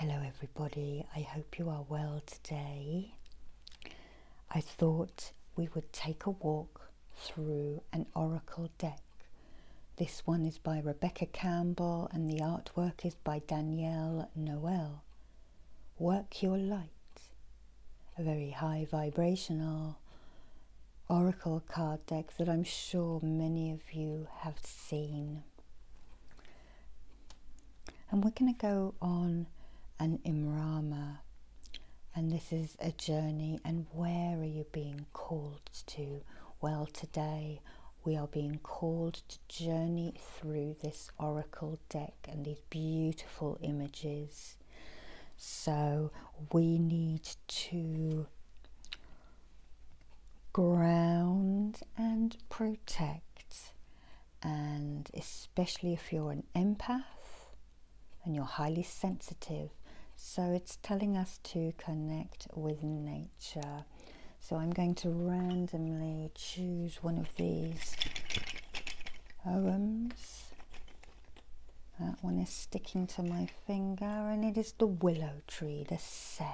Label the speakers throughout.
Speaker 1: Hello, everybody. I hope you are well today. I thought we would take a walk through an oracle deck. This one is by Rebecca Campbell and the artwork is by Danielle Noel. Work Your Light, a very high vibrational oracle card deck that I'm sure many of you have seen. And we're going to go on an Imrama, and this is a journey. And where are you being called to? Well, today we are being called to journey through this oracle deck and these beautiful images. So we need to ground and protect, and especially if you're an empath and you're highly sensitive. So it's telling us to connect with nature. So I'm going to randomly choose one of these poems. That one is sticking to my finger, and it is the willow tree, the Saille.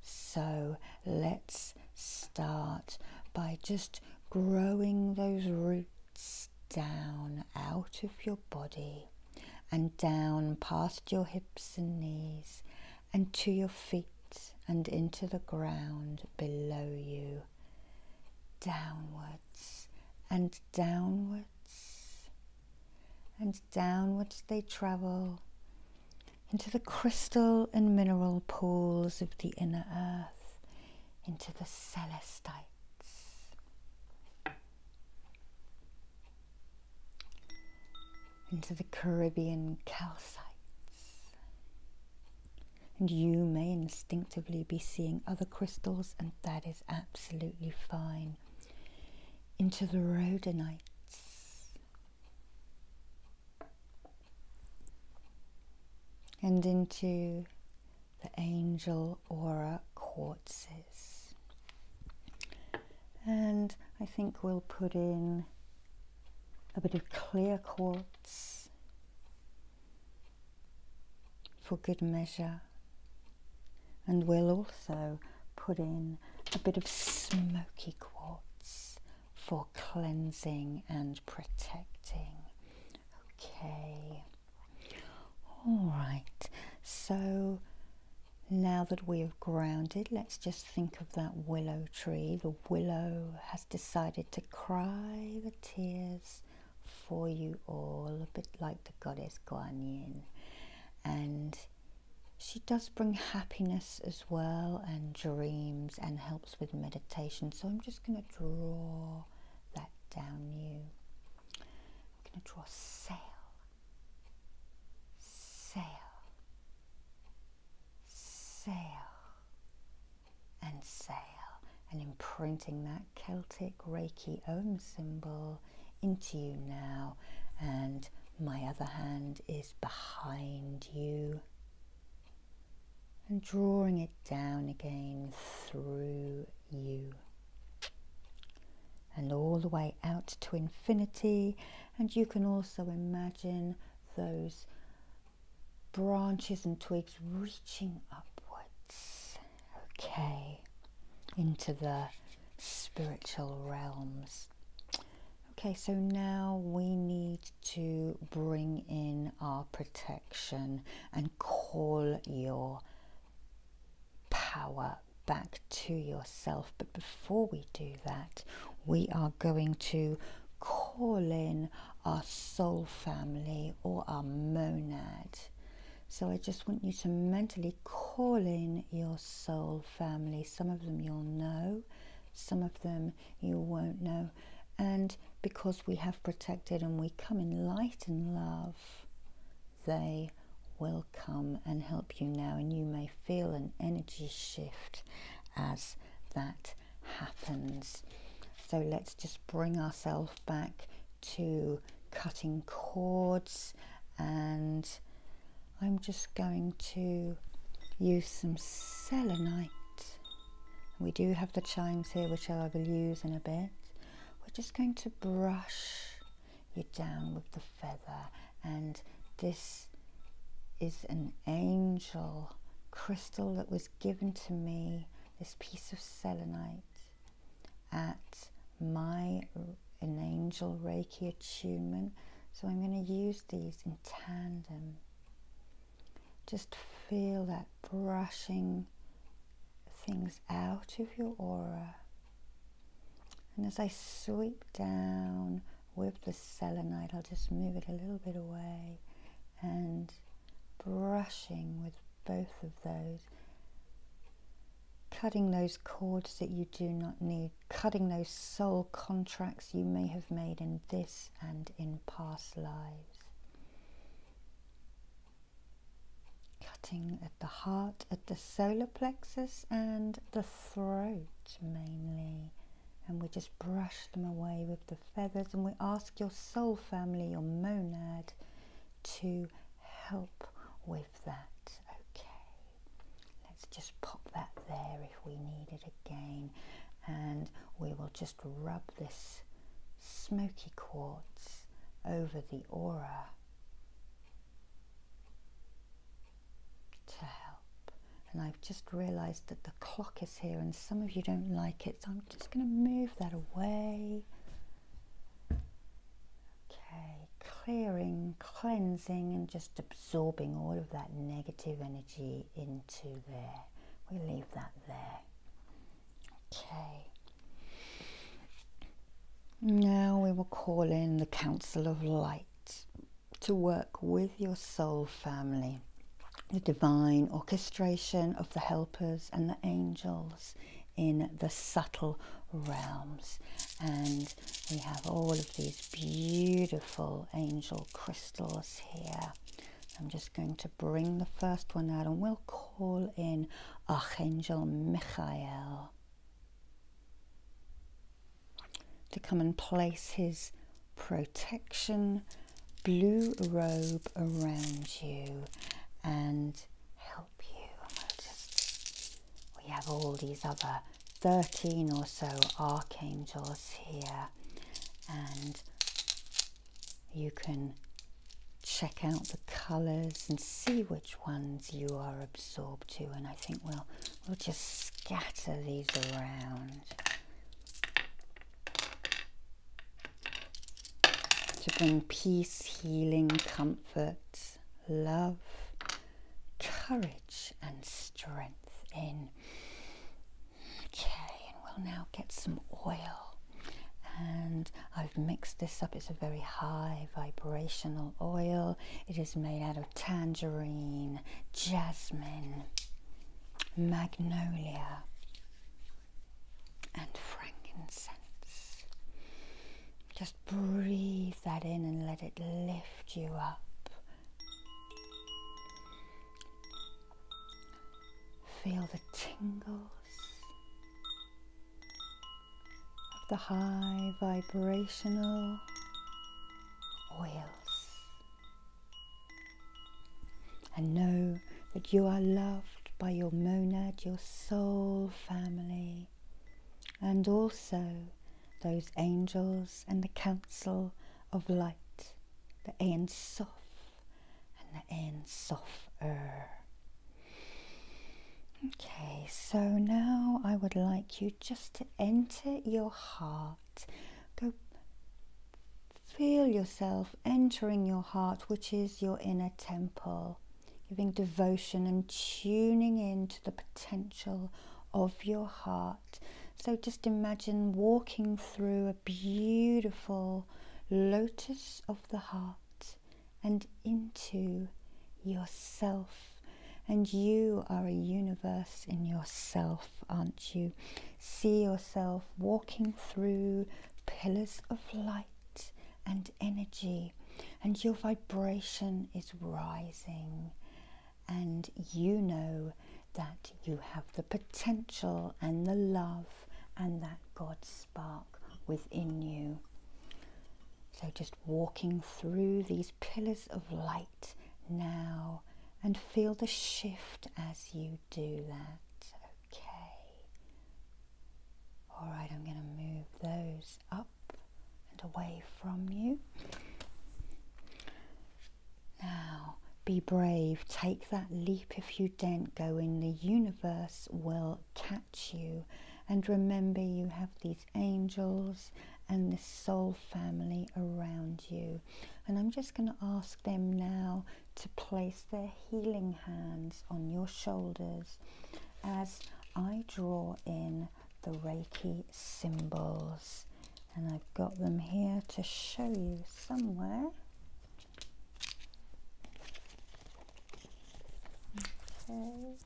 Speaker 1: So let's start by just growing those roots down out of your body and down past your hips and knees and to your feet and into the ground below you, downwards and downwards and downwards they travel into the crystal and mineral pools of the inner earth, into the celestites. Into the Caribbean calcites and you may instinctively be seeing other crystals, and that is absolutely fine. Into the rhodonites and into the angel aura quartzes. And I think we'll put in a bit of clear quartz for good measure and we'll also put in a bit of smoky quartz for cleansing and protecting. Okay, all right, so now that we have grounded, let's just think of that willow tree. The willow has decided to cry the tears for you all, a bit like the goddess Guan Yin. And she does bring happiness as well and dreams and helps with meditation. So I'm just going to draw that down you. I'm going to draw sail, sail, sail, and sail, and imprinting that Celtic Reiki Om symbol into you now. And my other hand is behind you and drawing it down again through you and all the way out to infinity. And you can also imagine those branches and twigs reaching upwards, okay, into the spiritual realms. Okay, so now we need to bring in our protection and call your power back to yourself. But before we do that, we are going to call in our soul family or our monad. So I just want you to mentally call in your soul family. Some of them you'll know, some of them you won't know. And because we have protected and we come in light and love, they will come and help you now, and you may feel an energy shift as that happens. So let's just bring ourselves back to cutting cords, and I'm just going to use some selenite. We do have the chimes here, which I will use in a bit. Just going to brush you down with the feather, and this is an angel crystal that was given to me, this piece of selenite, at my an angel Reiki attunement. So I'm going to use these in tandem. Just feel that brushing things out of your aura. And as I sweep down with the selenite, I'll just move it a little bit away and brushing with both of those, cutting those cords that you do not need, cutting those soul contracts you may have made in this and in past lives. Cutting at the heart, at the solar plexus, and the throat mainly. And we just brush them away with the feathers, and we ask your soul family, your monad, to help with that. Okay, let's just pop that there if we need it again, and we will just rub this smoky quartz over the aura to help. And I've just realized that the clock is here, and some of you don't like it, so I'm just going to move that away. Okay clearing, cleansing, and just absorbing all of that negative energy into there. We leave that there. Okay. Now we will call in the Council of Light to work with your soul family, the divine orchestration of the helpers and the angels in the subtle realms. And we have all of these beautiful angel crystals here. I'm just going to bring the first one out and we'll call in Archangel Michael to come and place his protection blue robe around you and help you. Just, we have all these other 13 or so archangels here and you can check out the colors and see which ones you are absorbed to and I think we'll we'll just scatter these around to bring peace, healing, comfort, love, courage and strength in Okay, and we'll now get some oil and I've mixed this up. It's a very high vibrational oil. It is made out of tangerine, jasmine, magnolia, and frankincense. Just breathe that in and let it lift you up. Feel the tingles of the high vibrational oils and know that you are loved by your monad, your soul family, and also those angels and the council of light, the Ein Sof and the Ein Sof Er. Okay, so now I would like you just to enter your heart. Go feel yourself entering your heart, which is your inner temple, giving devotion and tuning into the potential of your heart. So just imagine walking through a beautiful lotus of the heart and into yourself and you are a universe in yourself, aren't you? See yourself walking through pillars of light and energy, and your vibration is rising. And you know that you have the potential and the love and that God spark within you. So, just walking through these pillars of light now and feel the shift as you do that. Okay. All right, I'm going to move those up and away from you. Now, Be brave, take that leap if you daren't go in. The universe will catch you. And remember, you have these angels and this soul family around you. And I'm just going to ask them now to place their healing hands on your shoulders as I draw in the Reiki symbols. And I've got them here to show you somewhere. Okay.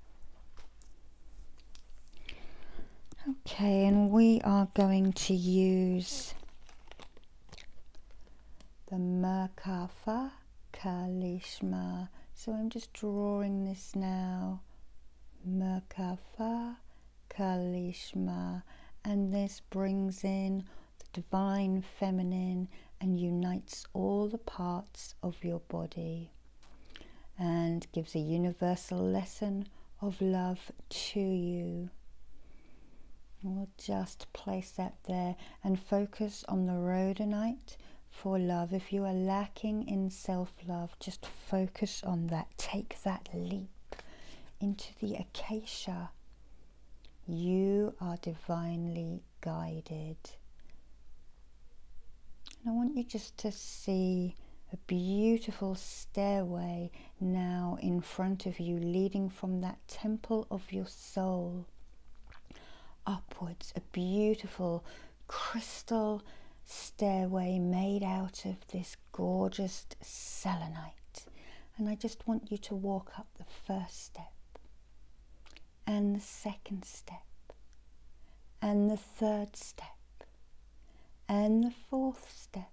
Speaker 1: Okay, and we are going to use the Merkaba Kalishma. So I'm just drawing this now. Merkaba Kalishma. And this brings in the divine feminine and unites all the parts of your body and gives a universal lesson of love to you. We'll just place that there and focus on the rhodonite for love. If you are lacking in self love, just focus on that. Take that leap into the acacia. You are divinely guided. And I want you just to see a beautiful stairway now in front of you, leading from that temple of your soul upwards. A beautiful crystal stairway made out of this gorgeous selenite. And I just want you to walk up the first step, and the second step, and the third step, and the fourth step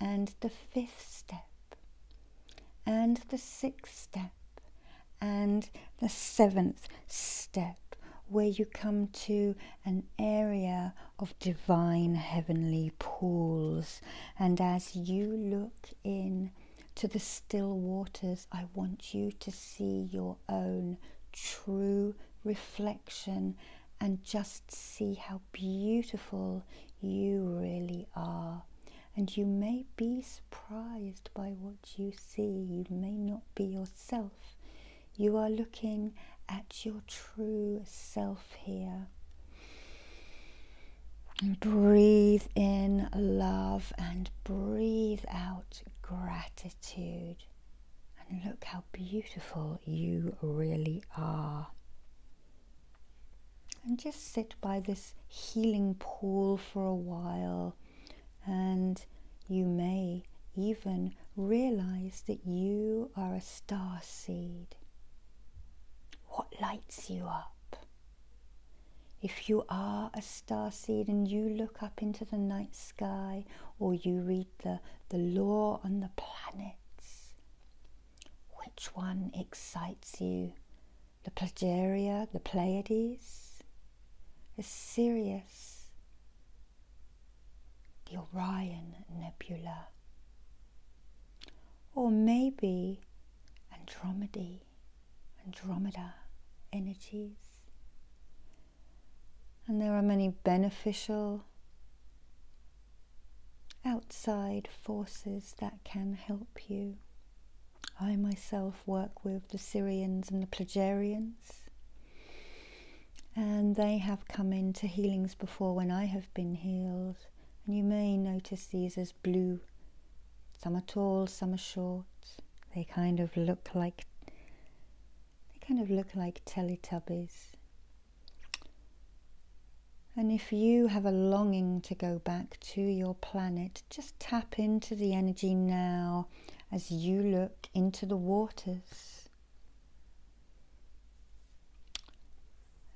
Speaker 1: and the fifth step, and the sixth step, and the seventh step, where you come to an area of divine heavenly pools. And as you look in to the still waters, I want you to see your own true reflection and just see how beautiful you really are and you may be surprised by what you see. You may not be yourself. You are looking at your true self here. And breathe in love and breathe out gratitude. And look how beautiful you really are. And just sit by this healing pool for a while and you may even realize that you are a star seed. What lights you up? If you are a star seed and you look up into the night sky or you read the, the law on the planets, which one excites you? The Plejaria, the Pleiades, the Sirius, the Orion Nebula, or maybe Andromeda, Andromeda energies. And there are many beneficial outside forces that can help you. I myself work with the Sirians and the Plejarians, and they have come into healings before when I have been healed and you may notice these as blue. Some are tall, some are short. They kind of look like kind of look like Teletubbies. And if you have a longing to go back to your planet, just tap into the energy now as you look into the waters.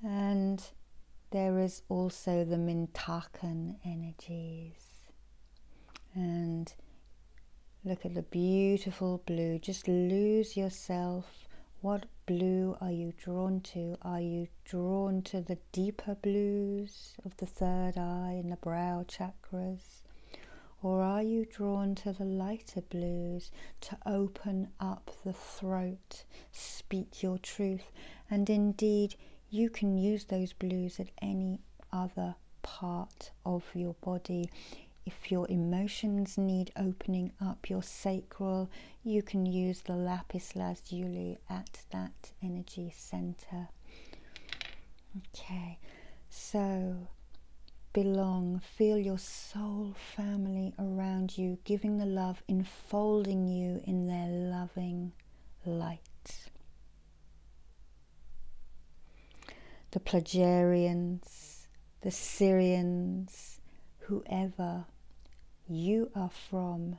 Speaker 1: And there is also the Mintakan energies. And look at the beautiful blue. Just lose yourself. What blue are you drawn to? Are you drawn to the deeper blues of the third eye and the brow chakras? Or are you drawn to the lighter blues to open up the throat, speak your truth, and indeed you can use those blues at any other part of your body. If your emotions need opening up your sacral, you can use the lapis lazuli at that energy center. Okay, so belong, feel your soul family around you, giving the love, enfolding you in their loving light. The Plejarians, the Sirians, whoever you are from,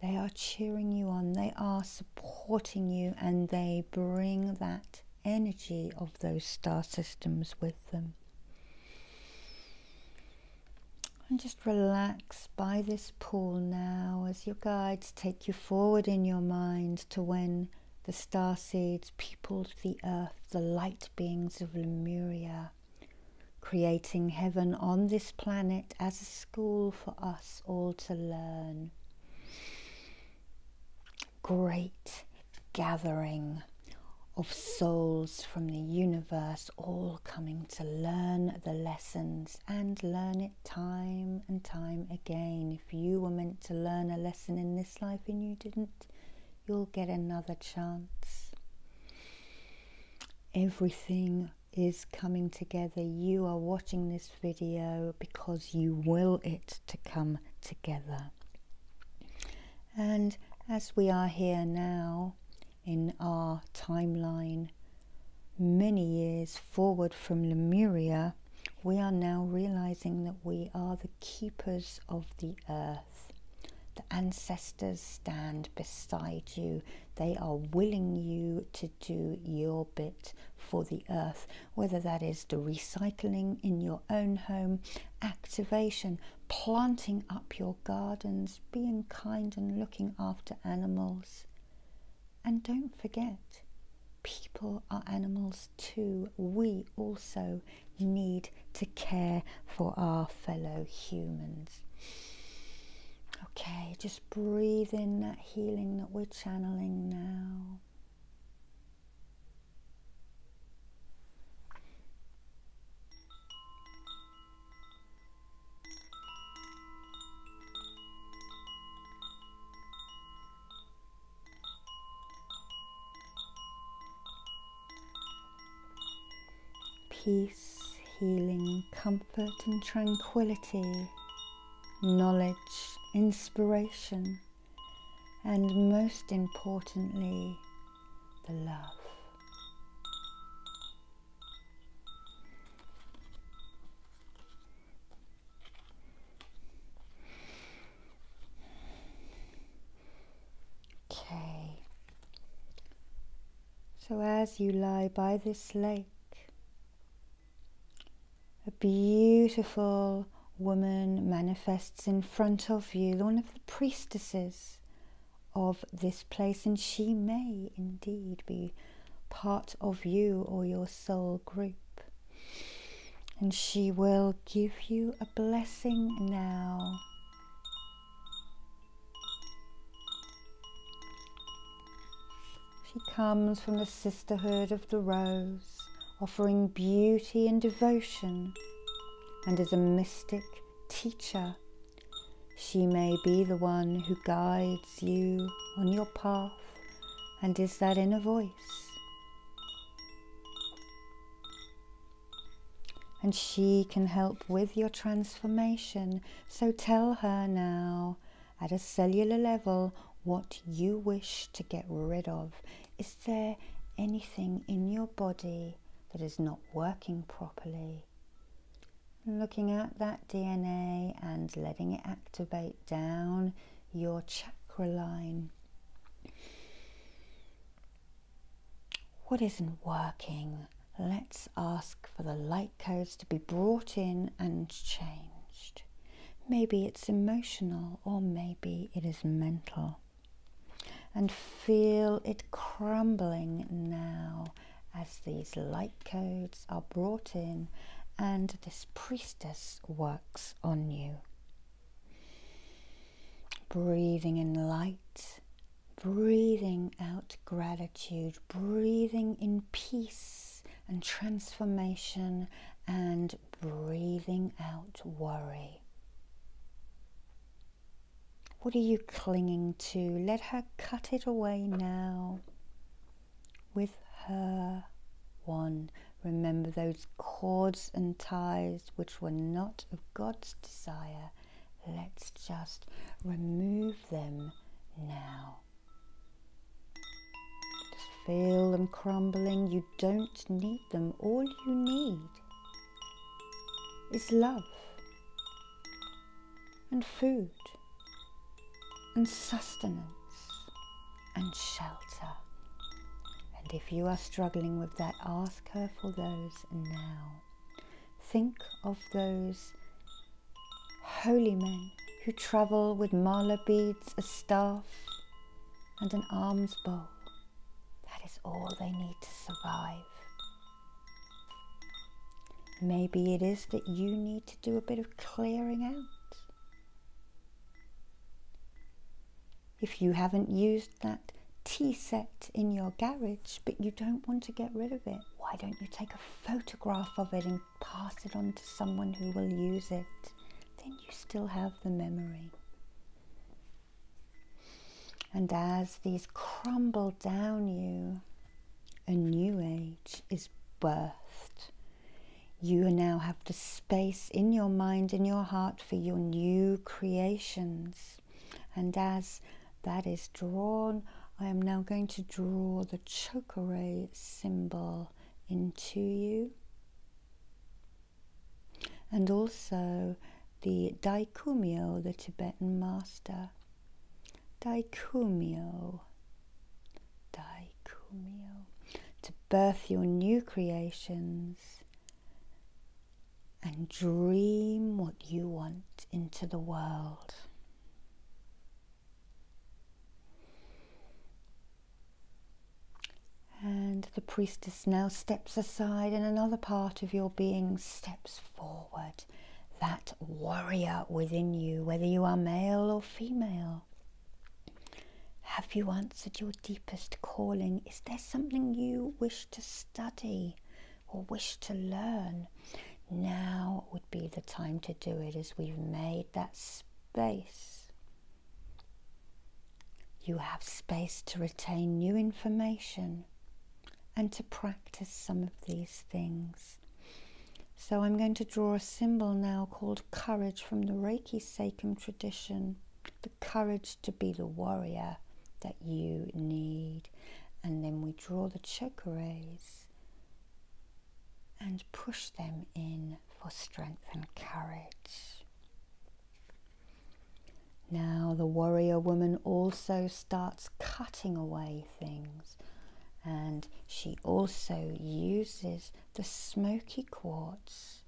Speaker 1: they are cheering you on, they are supporting you, and they bring that energy of those star systems with them. And just relax by this pool now as your guides take you forward in your mind to when the star seeds peopled the earth, the light beings of Lemuria, creating heaven on this planet as a school for us all to learn. Great gathering of souls from the universe all coming to learn the lessons and learn it time and time again. If you were meant to learn a lesson in this life and you didn't, you'll get another chance. Everything is coming together. You are watching this video because you will it to come together. And as we are here now, in our timeline many years forward from Lemuria, we are now realizing that we are the keepers of the earth. The ancestors stand beside you. They are willing you to do your bit for the earth, whether that is the recycling in your own home, activation, planting up your gardens, being kind and looking after animals and don't forget, people are animals too. We also need to care for our fellow humans. Okay, just breathe in that healing that we're channeling now. peace, healing, comfort, and tranquility, knowledge, inspiration, and most importantly, the love. Okay. So as you lie by this lake, a beautiful woman manifests in front of you, one of the priestesses of this place, and she may indeed be part of you or your soul group. And she will give you a blessing now. She comes from the sisterhood of the rose offering beauty and devotion, and as a mystic teacher, she may be the one who guides you on your path and is that inner voice. And she can help with your transformation. So tell her now, at a cellular level, what you wish to get rid of. Is there anything in your body that is not working properly. Looking at that DNA and letting it activate down your chakra line. What isn't working? Let's ask for the light codes to be brought in and changed. Maybe it's emotional or maybe it is mental. And feel it crumbling now as these light codes are brought in and this priestess works on you. Breathing in light, breathing out gratitude, breathing in peace and transformation, and breathing out worry. What are you clinging to? Let her cut it away now with her one. Remember those cords and ties which were not of God's desire. Let's just remove them now. Just feel them crumbling. You don't need them. All you need is love and food and sustenance and shelter. And if you are struggling with that, ask her for those now. Think of those holy men who travel with mala beads, a staff, and an alms bowl. That is all they need to survive. Maybe it is that you need to do a bit of clearing out. If you haven't used that tea set in your garage, but you don't want to get rid of it, why don't you take a photograph of it and pass it on to someone who will use it? Then you still have the memory. And as these crumble down you, a new age is birthed. You now have the space in your mind, in your heart for your new creations. And as that is drawn, I am now going to draw the Cho Ku Rei symbol into you. And also the Dai Ko Myo, the Tibetan master. Dai Ko Myo, Daikumyo, to birth your new creations and dream what you want into the world. And the priestess now steps aside, and another part of your being steps forward. That warrior within you, whether you are male or female. Have you answered your deepest calling? Is there something you wish to study or wish to learn? Now would be the time to do it as we've made that space. You have space to retain new information and to practice some of these things. So I'm going to draw a symbol now called courage from the Reiki Seichem tradition. The courage to be the warrior that you need. And then we draw the chakras and push them in for strength and courage. Now the warrior woman also starts cutting away things and she also uses the smoky quartz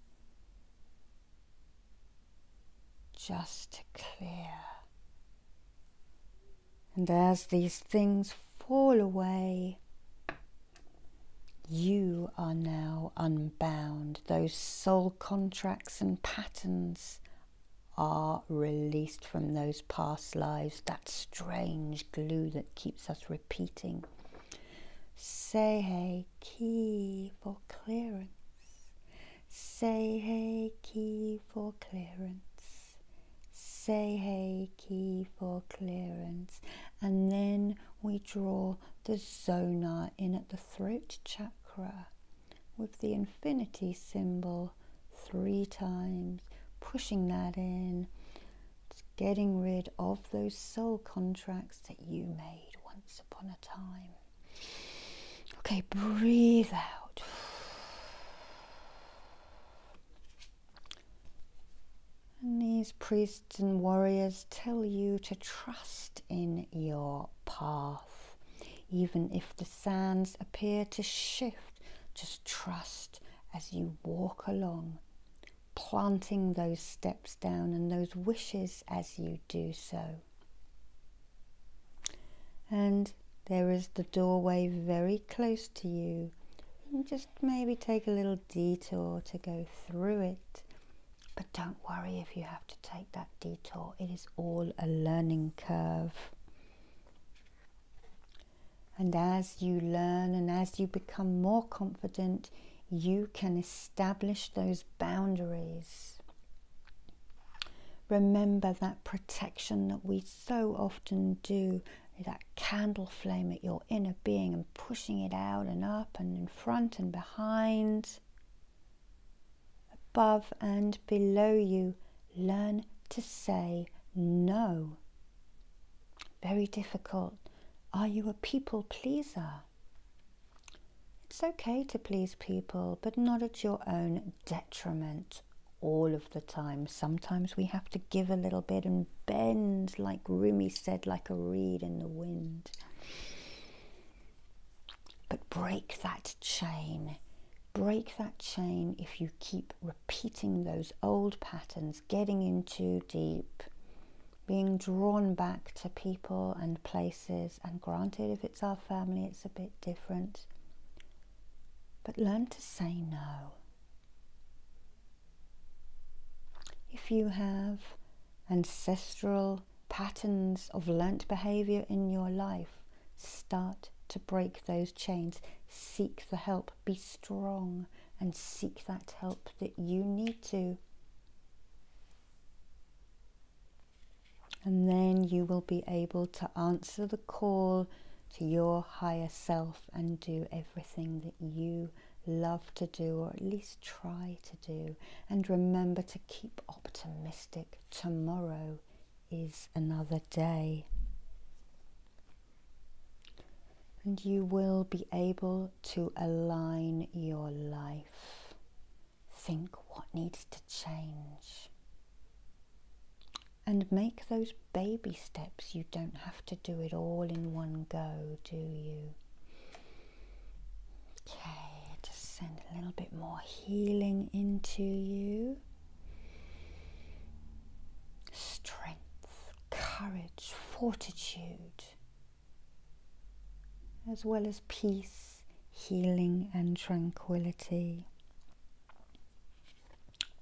Speaker 1: just to clear. And as these things fall away, you are now unbound. Those soul contracts and patterns are released from those past lives, that strange glue that keeps us repeating. Sei He Ki for clearance. Sei He Ki for clearance. Sei He Ki for clearance. And then we draw the Zonar in at the throat chakra with the infinity symbol three times, pushing that in, getting rid of those soul contracts that you made once upon a time. Okay, breathe out. And these priests and warriors tell you to trust in your path. Even if the sands appear to shift, just trust as you walk along, planting those steps down and those wishes as you do so. And there is the doorway very close to you. And just maybe take a little detour to go through it. But don't worry if you have to take that detour, it is all a learning curve. And as you learn and as you become more confident, you can establish those boundaries. Remember that protection that we so often do, that candle flame at your inner being and pushing it out and up and in front and behind, above and below you. Learn to say no. Very difficult. Are you a people pleaser? It's okay to please people, but not at your own detriment all of the time. Sometimes we have to give a little bit and bend, like Rumi said, like a reed in the wind. But break that chain. Break that chain if you keep repeating those old patterns, getting in too deep, being drawn back to people and places. And granted, if it's our family, it's a bit different. But learn to say no. If you have ancestral patterns of learnt behavior in your life, start to break those chains. Seek the help. Be strong and seek that help that you need to. And then you will be able to answer the call to your higher self and do everything that you love to do, or at least try to do. And remember to keep optimistic. Tomorrow is another day. And you will be able to align your life. Think what needs to change. And make those baby steps. You don't have to do it all in one go, do you? Okay send a little bit more healing into you. Strength, courage, fortitude, as well as peace, healing, and tranquility.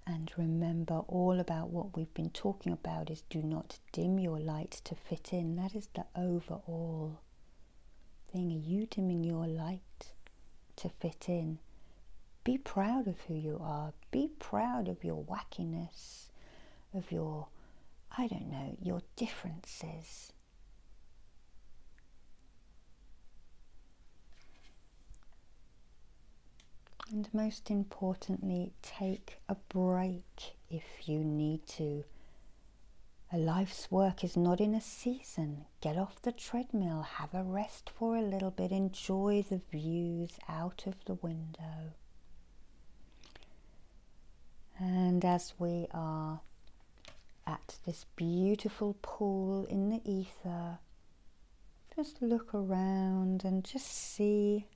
Speaker 1: And remember, all about what we've been talking about is do not dim your light to fit in. That is the overall thing. Are you dimming your light to fit in? Be proud of who you are. Be proud of your wackiness, of your, I don't know, your differences. And most importantly, take a break if you need to. A life's work is not in a season. Get off the treadmill, have a rest for a little bit, enjoy the views out of the window. And as we are at this beautiful pool in the ether, just look around and just see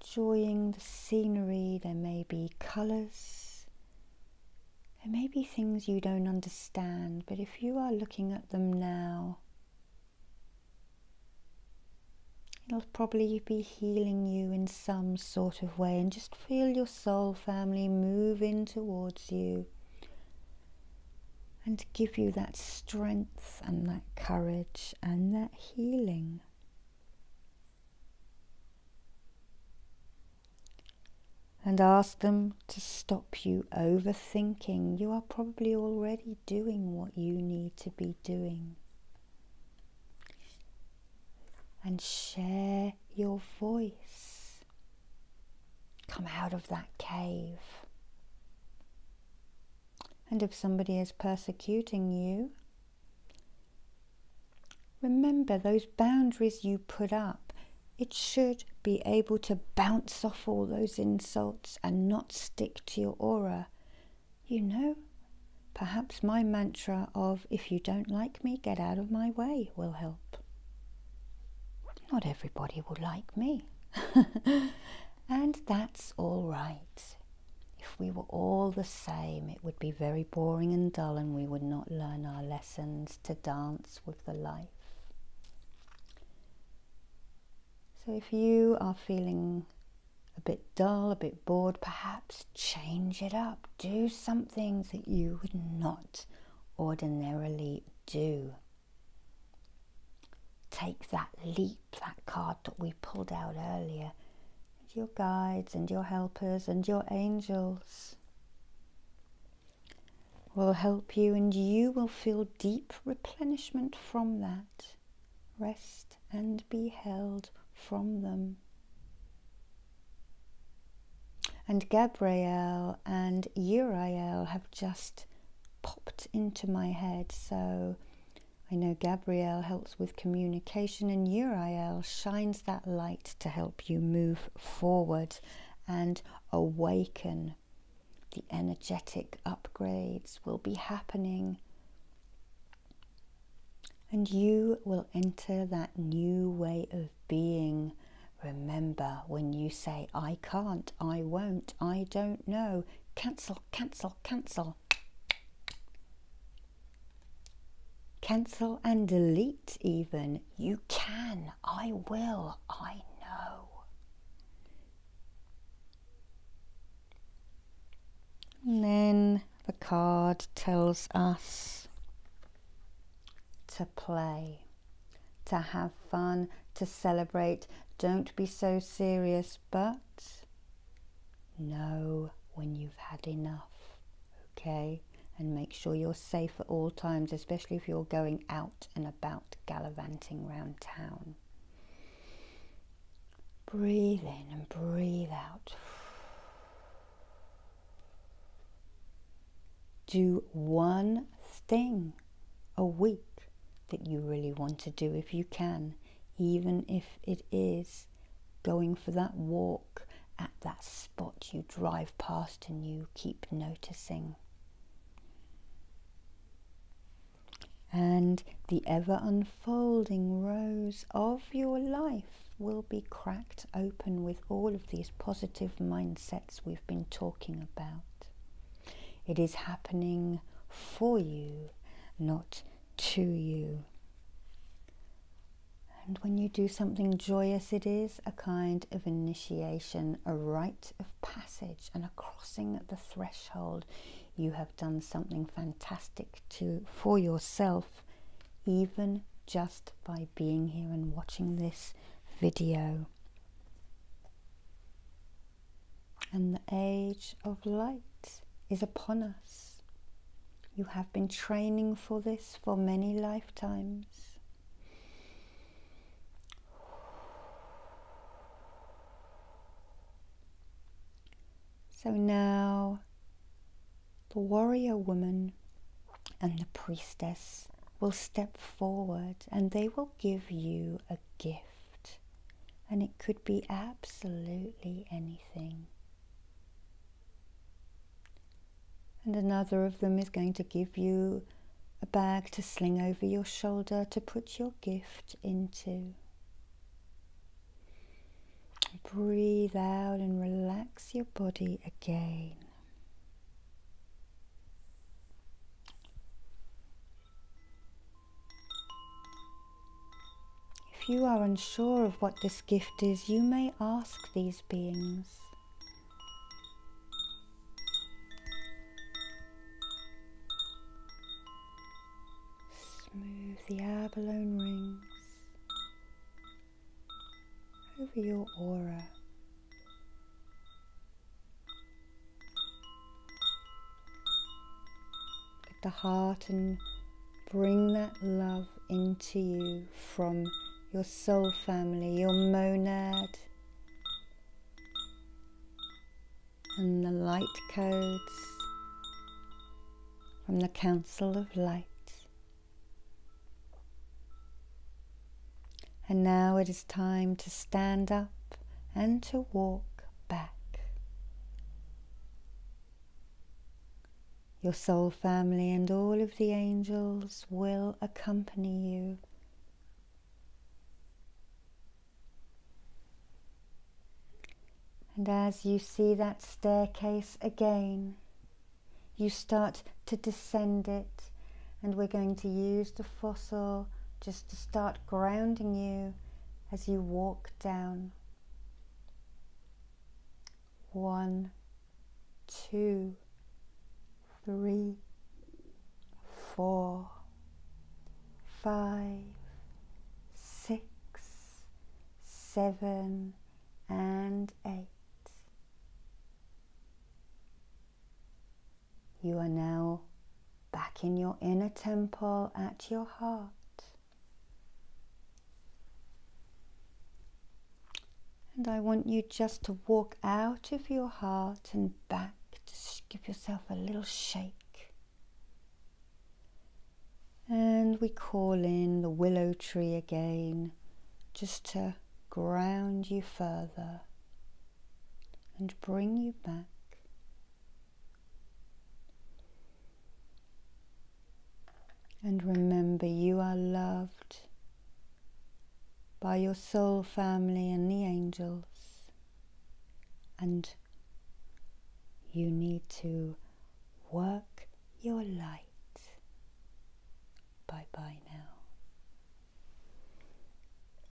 Speaker 1: enjoying the scenery. There may be colours, there may be things you don't understand, but if you are looking at them now, it'll probably be healing you in some sort of way and just feel your soul family move in towards you and give you that strength and that courage and that healing. And ask them to stop you overthinking. You are probably already doing what you need to be doing and share your voice. Come out of that cave. And if somebody is persecuting you, remember those boundaries you put up. It should be able to bounce off all those insults and not stick to your aura. You know, perhaps my mantra of if you don't like me, get out of my way will help not everybody will like me. and that's all right. If we were all the same, it would be very boring and dull, and we would not learn our lessons to dance with the life. So, if you are feeling a bit dull, a bit bored, perhaps change it up. Do something that you would not ordinarily do take that leap, that card that we pulled out earlier. your guides and your helpers and your angels will help you, and you will feel deep replenishment from that. Rest and be held from them. And Gabriel and Uriel have just popped into my head. So I know Gabrielle helps with communication, and Uriel shines that light to help you move forward and awaken. The energetic upgrades will be happening, and you will enter that new way of being Remember when you say, I can't, I won't, I don't know, cancel, cancel, cancel. Cancel and delete, even. You can, I will, I know. And then the card tells us to play, to have fun, to celebrate, don't be so serious, but know when you've had enough, okay? And make sure you're safe at all times, especially if you're going out and about gallivanting around town. Breathe in and breathe out. Do one thing a week that you really want to do if you can even if it is going for that walk at that spot you drive past and you keep noticing. And the ever unfolding rose of your life will be cracked open with all of these positive mindsets we've been talking about. It is happening for you, not to you. And when you do something joyous, it is a kind of initiation, a rite of passage, and a crossing at the threshold. You have done something fantastic to for yourself, even just by being here and watching this video. And the age of light is upon us. You have been training for this for many lifetimes. So now the warrior woman and the priestess will step forward and they will give you a gift. And it could be absolutely anything. And another of them is going to give you a bag to sling over your shoulder to put your gift into. Breathe out and relax your body again. If you are unsure of what this gift is, you may ask these beings. Smooth the abalone rings over your aura. Get the heart and bring that love into you from your soul family, your monad, and the light codes from the Council of Light. And now it is time to stand up and to walk back. Your soul family and all of the angels will accompany you. And as you see that staircase again, you start to descend it, and we're going to use the fossil just to start grounding you as you walk down. One, two, three, four, five, six, seven, and eight. You are now back in your inner temple at your heart. And I want you just to walk out of your heart and back, just give yourself a little shake. And we call in the willow tree again, just to ground you further and bring you back. And remember, you are loved by your soul family and the angels. And you need to work your light. Bye bye.